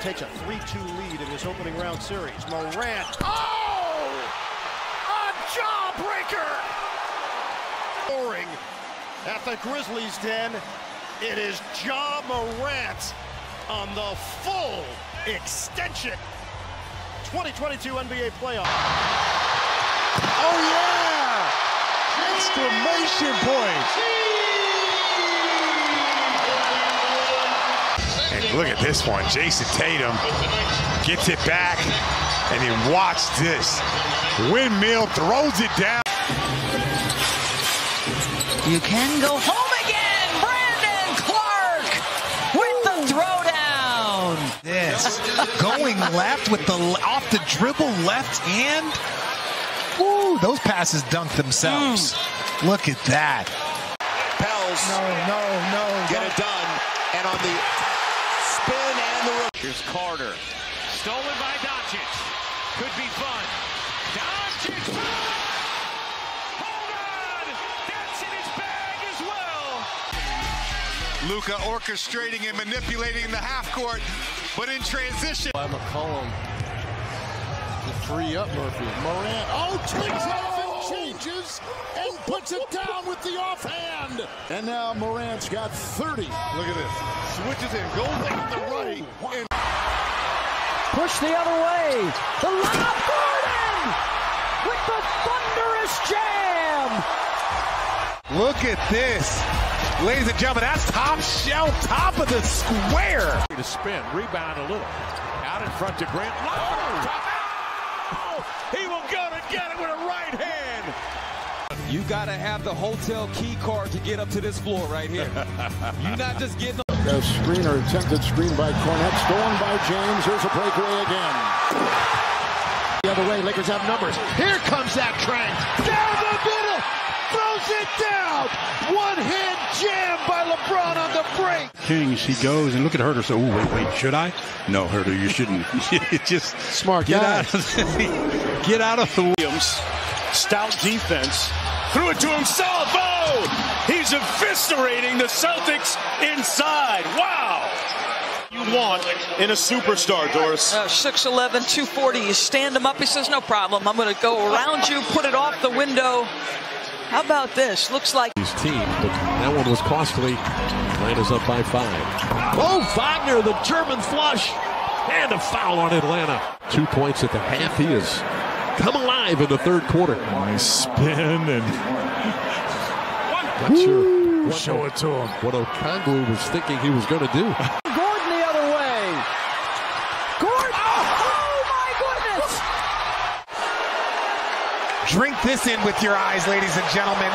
takes a 3-2 lead in this opening round series. Morant. Oh! A jawbreaker! Scoring at the Grizzlies' den. It is Ja Morant on the full extension. 2022 NBA playoff. Oh yeah! Exclamation point! Look at this one. Jayson Tatum gets it back. And then watch this. Windmill throws it down. You can go home again. Brandon Clarke with the throwdown. This going left with the off the dribble left hand. Ooh, those passes dunk themselves. Mm. Look at that. Pels. No, no, no. Get it done. And on the spin and the rook. Here's Carter. Stolen by Doncic. Could be fun. Doncic. Hold on. That's in his bag as well. Luka orchestrating and manipulating the half court, but in transition. By McCollum. The free up Murphy. Morant. Oh, takes off and changes and puts it down with the offhand. And now Morant's got 30. Look at this. Switches in, goes left the right. Oh, and Push the other way. The lob, Gordon! With the thunderous jam! Look at this. Ladies and gentlemen, that's top shelf, top of the square. To spin, rebound a little. Out in front to Grant. Oh, he will go to get it with a right hand. You got to have the hotel key card to get up to this floor right here. You're not just getting. A screener, attempted screen by Kornet, stolen by James. Here's a breakaway again. The other way, Lakers have numbers. Here comes that train. Down the middle. Throws it down. One hand jam by LeBron on the break. Kings, he goes and look at Huerter. So, ooh, wait, wait, should I? No, Huerter, you shouldn't. Just Smart get guy. out of the, get out of the Williams, stout defense. Threw it to himself. Oh! He's eviscerating the Celtics inside. Wow! You want in a superstar, Doris. Uh, 6'11", 240. You stand him up. He says, no problem. I'm going to go around you, put it off the window. How about this? Looks like his team, but that one was costly. Atlanta's up by five. Oh, Wagner, the German flush. And a foul on Atlanta. Two points at the half. He is come alive in the third quarter. Nice spin and Not sure what, show it to him. what Okongwu was thinking he was going to do. Gordon the other way. Gordon! Oh! oh, my goodness! Drink this in with your eyes, ladies and gentlemen.